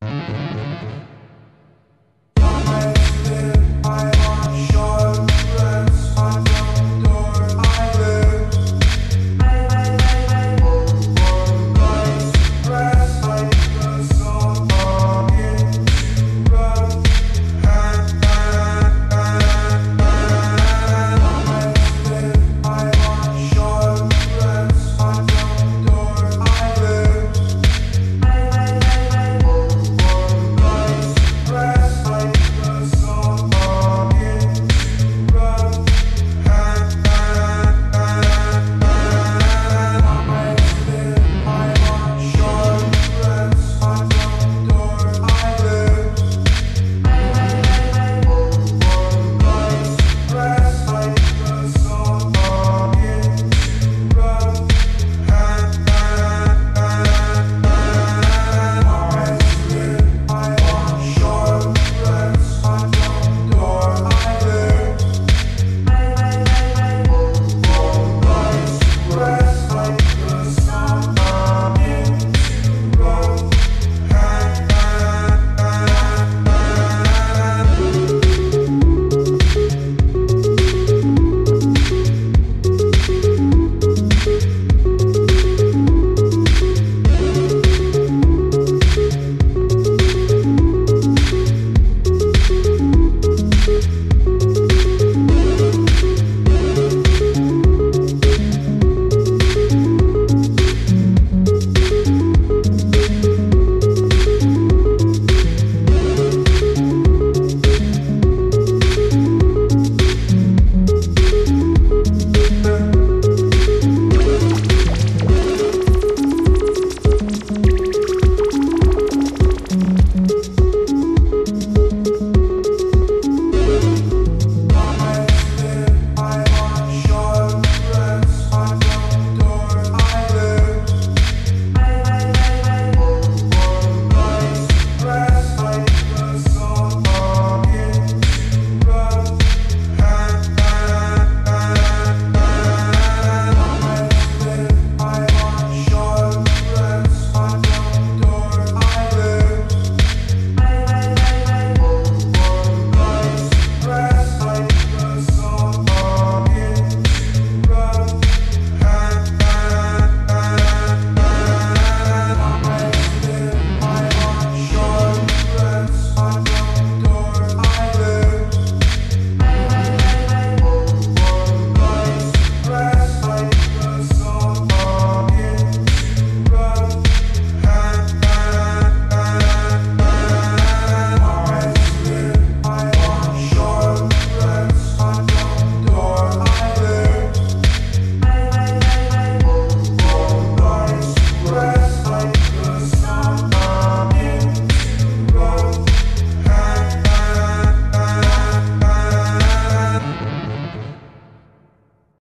Bye.